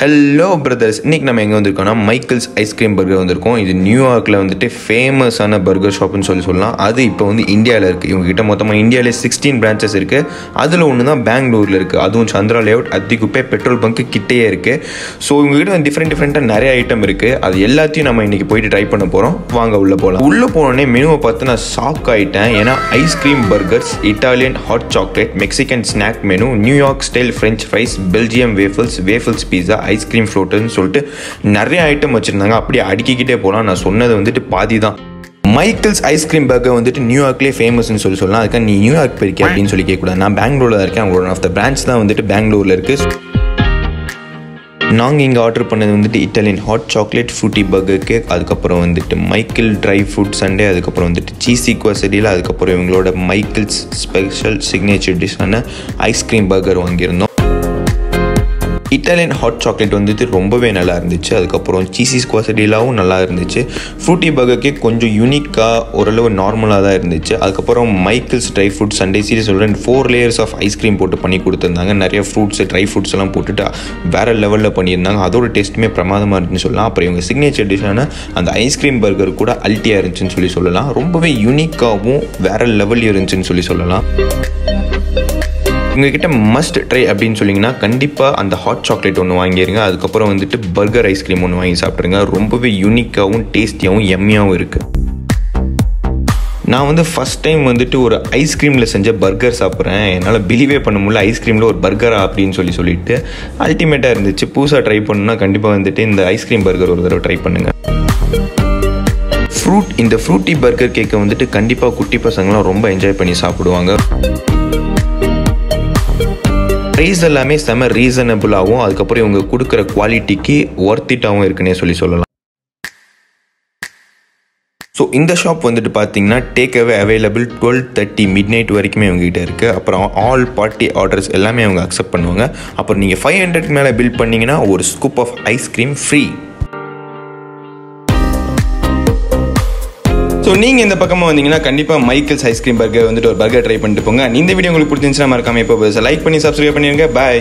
Hello brothers இன்னைக்கு நம்ம எங்கே வந்திருக்கோம்னா மைக்கிள்ஸ் ஐஸ்கிரீம் பர்கர் வந்திருக்கோம். இது நியூயார்க்கில் வந்துட்டு ஃபேமஸான பர்கர் ஷாப்னு சொல்லி சொல்லலாம். அது இப்போ வந்து இந்தியாவில் இருக்குது இவங்க கிட்ட மொத்தமாக இந்தியாவிலே சிக்ஸ்டீன் பிரான்ச்சஸ் இருக்குது அதில் ஒன்று தான் பெங்களூரில் இருக்குது அதுவும் Chandra layout Attiguppe petrol bunk கிட்டேயே இருக்குது ஸோ இவங்ககிட்ட வந்து டிஃப்ரெண்ட் டிஃப்ரெண்ட்டாக நிறைய ஐட்டம் இருக்குது அது எல்லாத்தையும் நம்ம இன்றைக்கி போயிட்டு ட்ரை பண்ண போகிறோம் வாங்க உள்ளே போகலாம் உள்ளே போனோடனே மெனுவை பார்த்து நான் ஷாக் ஆகிட்டேன் ஏன்னா ice cream burgers Italian hot chocolate Mexican snack menu New York style French fries Belgium waffles waffles pizza ice cream ஃப்ளோட்டுன்னு சொல்லிட்டு நிறைய ஐட்டம் வச்சுருந்தாங்க. அப்படியே அடுக்கிக்கிட்டே போகலாம் நான் சொன்னது வந்துட்டு பாதி தான் மைக்கிள்ஸ் ஐஸ்கிரீம் பர்கர் வந்துட்டு நியூயார்க்லேயே ஃபேமஸ்னு சொல்லி சொல்லலாம். அதுக்காக நீ நியூயார்க் போயிருக்கே அப்படின்னு சொல்லி கேட்கக்கூடாது. நான் பெங்களூரில் தான் இருக்கேன். ஒன் ஆஃப் த பிரான்ச் தான் வந்துட்டு பெங்களூரில் இருக்குது நாங்கள் இங்கே ஆர்டர் பண்ணது வந்துட்டு Italian hot chocolate fruity burger cake அதுக்கப்புறம் வந்துட்டு மைக்கிள் ட்ரை ஃப்ரூட் சண்டே அதுக்கப்புறம் வந்துட்டு சீஸ் குவசடியில் அதுக்கப்புறம் இவங்களோட மைக்கிள்ஸ் ஸ்பெஷல் சிக்னேச்சர் டிஷ்ஷான ஐஸ்கிரீம் பர்கர் வாங்கியிருந்தோம். இட்டாலியன் ஹாட் சாக்லேட் வந்துட்டு ரொம்பவே நல்லா இருந்துச்சு. அதுக்கப்புறம் சீசி ஸ்குவாசடிலாவும் நல்லா இருந்துச்சு. ஃப்ரூட்டி பர்கர்க்கே கொஞ்சம் யூனிக்காக ஓரளவு நார்மலாக தான் இருந்துச்சு. அதுக்கப்புறம் Michael's dry fruit sundae series சொல்கிறேன் four layers of ice cream போட்டு பண்ணி கொடுத்துருந்தாங்க. நிறைய ஃப்ரூட்ஸ் ட்ரை ஃப்ரூட்ஸ் எல்லாம் போட்டுட்டு வேறு லெவலில் பண்ணியிருந்தாங்க. அதோட டேஸ்ட்டுமே பிரமாதமாக இருந்துச்சுன்னு சொல்லலாம். அப்புறம் இவங்க சிக்னேச்சர் டிஷ்ஷான அந்த ஐஸ்கிரீம் பர்கர் கூட அல்ட்டியாக இருந்துச்சுன்னு சொல்லி சொல்லலாம். ரொம்பவே யூனிக்காகவும் வேறு லெவல் இருந்துச்சுன்னு சொல்லி சொல்லலாம். உங்ககிட்ட மஸ்ட் ட்ரை அப்படின்னு சொன்னீங்கன்னா கண்டிப்பாக அந்த ஹாட் சாக்லேட் ஒன்று வாங்கிடுங்க அதுக்கப்புறம் வந்துட்டு பர்கர் ஐஸ்கிரீம் ஒன்று வாங்கி சாப்பிட்ருங்க ரொம்பவே யூனிக்காகவும் டேஸ்டியாகவும் எம்மியாகவும் இருக்குது நான் வந்து ஃபஸ்ட் டைம் வந்துட்டு ஒரு ஐஸ்கிரீமில் செஞ்ச பர்கர் சாப்பிட்றேன். என்னால் பிலீவே பண்ண முடியல. ஐஸ்கிரீமில் ஒரு பர்கரா அப்படின்னு சொல்லி சொல்லிட்டு அல்டிமேட்டாக இருந்துச்சு. புதுசாக ட்ரை பண்ணுன்னா கண்டிப்பாக வந்துட்டு இந்த ஐஸ்கிரீம் பர்கர் ஒரு தடவை ட்ரை பண்ணுங்கள் ஃப்ரூட் இந்த ஃப்ரூட்டி பர்கர் கேக்கை வந்துட்டு கண்டிப்பாக குட்டி பசங்களாம் ரொம்ப என்ஜாய் பண்ணி சாப்பிடுவாங்க. ப்ரைஸ் எல்லாமே செம ரீசனபிளாகவும் அதுக்கப்புறம் இவங்க கொடுக்குற குவாலிட்டிக்கு ஒர்த்திட்டாகவும் இருக்குன்னே சொல்லி சொல்லலாம். ஸோ இந்த ஷாப் வந்துட்டு பார்த்தீங்கன்னா take away available twelve thirty midnight வரைக்குமே இவங்ககிட்ட இருக்குது அப்புறம் ஆல் பார்ட்டி ஆர்டர்ஸ் எல்லாமே அவங்க அக்செப்ட் பண்ணுவாங்க. அப்புறம் நீங்கள் ஃபைவ் ஹண்ட்ரட் மேலே பில் பண்ணிங்கன்னா ஒரு scoop of ice cream free so நீங்கள் இந்த பக்கமாக வந்தீங்கன்னா கண்டிப்பாக மைக்கிள்ஸ் ஐஸ்கிரீம் பர்கர் வந்துட்டு ஒரு பர்கர் ட்ரை பண்ணிட்டு போங்க. இந்த வீடியோ உங்களுக்கு பிடிச்சிருந்துச்சுன்னா மறக்காம இப்போ லைக் பண்ணி சப்ஸ்கிரைப் பண்ணிடுங்க பாய்